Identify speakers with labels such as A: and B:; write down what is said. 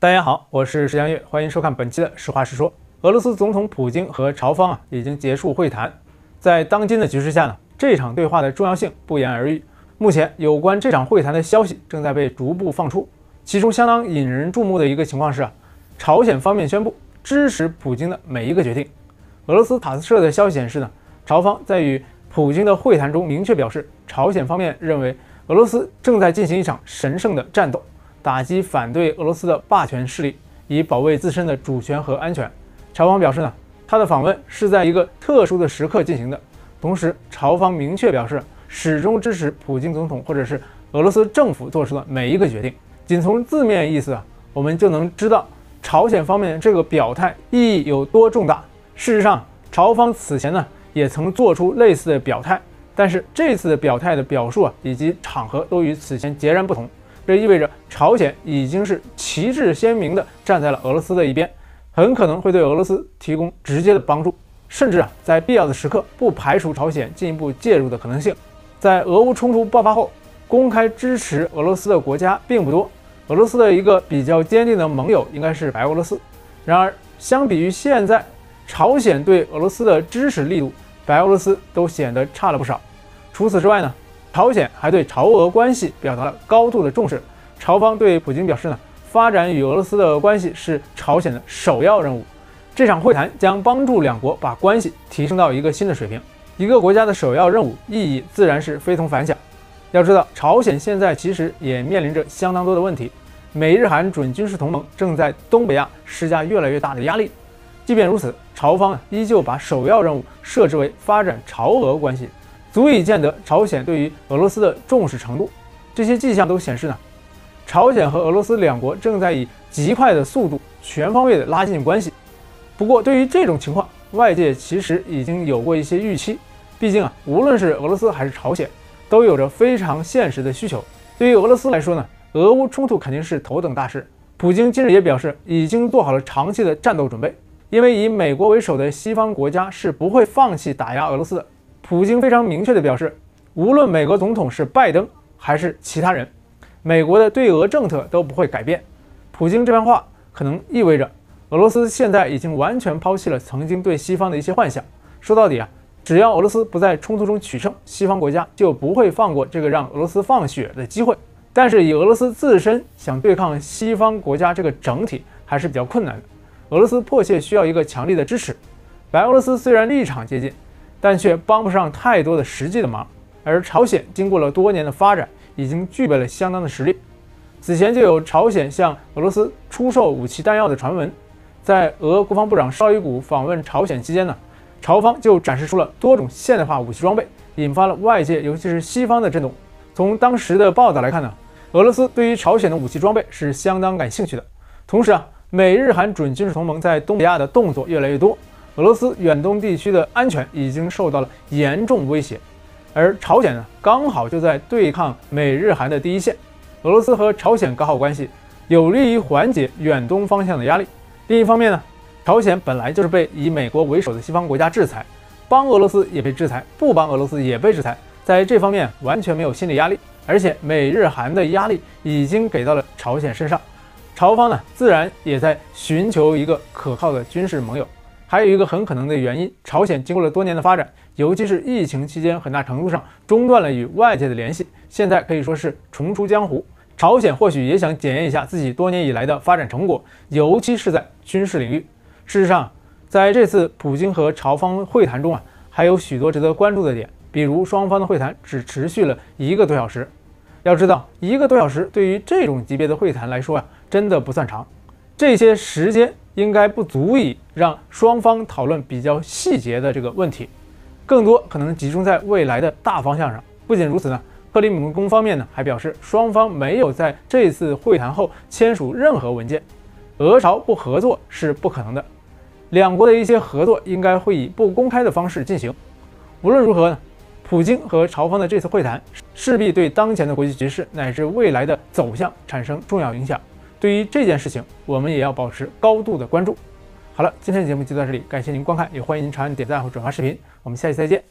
A: 大家好，我是石江月，欢迎收看本期的实话实说。俄罗斯总统普京和朝方啊已经结束会谈，在当今的局势下呢，这场对话的重要性不言而喻。目前有关这场会谈的消息正在被逐步放出，其中相当引人注目的一个情况是啊，朝鲜方面宣布支持普京的每一个决定。俄罗斯塔斯社的消息显示呢，朝方在与普京的会谈中明确表示，朝鲜方面认为俄罗斯正在进行一场神圣的战斗。打击反对俄罗斯的霸权势力，以保卫自身的主权和安全。朝方表示呢，他的访问是在一个特殊的时刻进行的。同时，朝方明确表示，始终支持普京总统或者是俄罗斯政府做出的每一个决定。仅从字面意思啊，我们就能知道朝鲜方面这个表态意义有多重大。事实上，朝方此前呢也曾做出类似的表态，但是这次的表态的表述啊以及场合都与此前截然不同。这意味着朝鲜已经是旗帜鲜明地站在了俄罗斯的一边，很可能会对俄罗斯提供直接的帮助，甚至啊，在必要的时刻不排除朝鲜进一步介入的可能性。在俄乌冲突爆发后，公开支持俄罗斯的国家并不多，俄罗斯的一个比较坚定的盟友应该是白俄罗斯。然而，相比于现在朝鲜对俄罗斯的支持力度，白俄罗斯都显得差了不少。除此之外呢？朝鲜还对朝俄关系表达了高度的重视。朝方对普京表示呢，发展与俄罗斯的关系是朝鲜的首要任务。这场会谈将帮助两国把关系提升到一个新的水平。一个国家的首要任务意义自然是非同凡响。要知道，朝鲜现在其实也面临着相当多的问题。美日韩准军事同盟正在东北亚施加越来越大的压力。即便如此，朝方依旧把首要任务设置为发展朝俄关系。足以见得朝鲜对于俄罗斯的重视程度。这些迹象都显示呢，朝鲜和俄罗斯两国正在以极快的速度全方位的拉近关系。不过，对于这种情况，外界其实已经有过一些预期。毕竟啊，无论是俄罗斯还是朝鲜，都有着非常现实的需求。对于俄罗斯来说呢，俄乌冲突肯定是头等大事。普京今日也表示，已经做好了长期的战斗准备，因为以美国为首的西方国家是不会放弃打压俄罗斯的。普京非常明确地表示，无论美国总统是拜登还是其他人，美国的对俄政策都不会改变。普京这番话可能意味着，俄罗斯现在已经完全抛弃了曾经对西方的一些幻想。说到底啊，只要俄罗斯不在冲突中取胜，西方国家就不会放过这个让俄罗斯放血的机会。但是以俄罗斯自身想对抗西方国家这个整体还是比较困难的。俄罗斯迫切需要一个强力的支持。白俄罗斯虽然立场接近。但却帮不上太多的实际的忙，而朝鲜经过了多年的发展，已经具备了相当的实力。此前就有朝鲜向俄罗斯出售武器弹药的传闻，在俄国防部长绍伊古访问朝鲜期间呢，朝方就展示出了多种现代化武器装备，引发了外界尤其是西方的震动。从当时的报道来看呢，俄罗斯对于朝鲜的武器装备是相当感兴趣的。同时啊，美日韩准军事同盟在东北亚的动作越来越多。俄罗斯远东地区的安全已经受到了严重威胁，而朝鲜呢，刚好就在对抗美日韩的第一线。俄罗斯和朝鲜搞好关系，有利于缓解远东方向的压力。另一方面呢，朝鲜本来就是被以美国为首的西方国家制裁，帮俄罗斯也被制裁，不帮俄罗斯也被制裁，在这方面完全没有心理压力。而且美日韩的压力已经给到了朝鲜身上，朝方呢，自然也在寻求一个可靠的军事盟友。还有一个很可能的原因，朝鲜经过了多年的发展，尤其是疫情期间，很大程度上中断了与外界的联系，现在可以说是重出江湖。朝鲜或许也想检验一下自己多年以来的发展成果，尤其是在军事领域。事实上，在这次普京和朝方会谈中啊，还有许多值得关注的点，比如双方的会谈只持续了一个多小时。要知道，一个多小时对于这种级别的会谈来说啊，真的不算长。这些时间。应该不足以让双方讨论比较细节的这个问题，更多可能集中在未来的大方向上。不仅如此呢，克里姆林宫方面呢还表示，双方没有在这次会谈后签署任何文件，俄朝不合作是不可能的。两国的一些合作应该会以不公开的方式进行。无论如何呢，普京和朝方的这次会谈势必对当前的国际局势乃至未来的走向产生重要影响。对于这件事情，我们也要保持高度的关注。好了，今天的节目就到这里，感谢您观看，也欢迎您长按点赞和转发视频。我们下期再见。